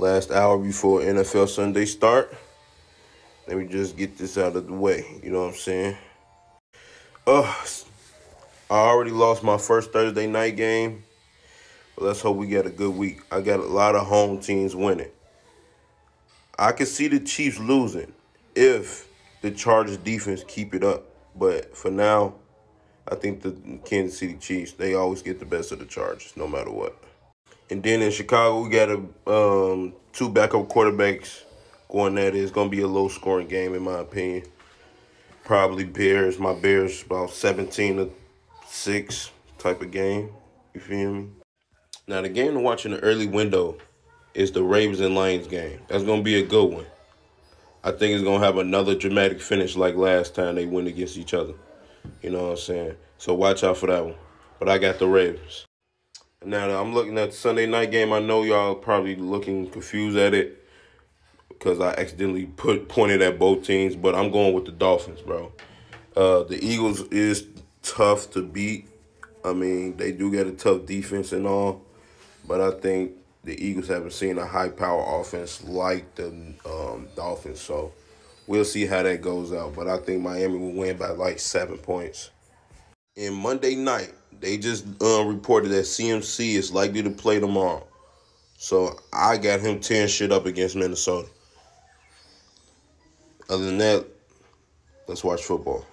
last hour before NFL Sunday start. Let me just get this out of the way. You know what I'm saying? Uh, I already lost my first Thursday night game. But let's hope we get a good week. I got a lot of home teams winning. I can see the Chiefs losing if the Chargers defense keep it up. But for now, I think the Kansas City Chiefs, they always get the best of the Chargers, no matter what. And then in Chicago, we got a um, two backup quarterbacks going at it. It's going to be a low scoring game, in my opinion. Probably Bears. My Bears about 17 to 6 type of game. You feel me? Now, the game to watch in the early window is the Ravens and Lions game. That's going to be a good one. I think it's going to have another dramatic finish like last time they went against each other. You know what I'm saying? So watch out for that one. But I got the Ravens. Now that I'm looking at the Sunday night game. I know y'all probably looking confused at it because I accidentally put pointed at both teams, but I'm going with the Dolphins, bro. Uh, the Eagles is tough to beat. I mean, they do get a tough defense and all, but I think the Eagles haven't seen a high power offense like the um, Dolphins. So we'll see how that goes out. But I think Miami will win by like seven points. And Monday night, they just uh, reported that CMC is likely to play tomorrow. So I got him tearing shit up against Minnesota. Other than that, let's watch football.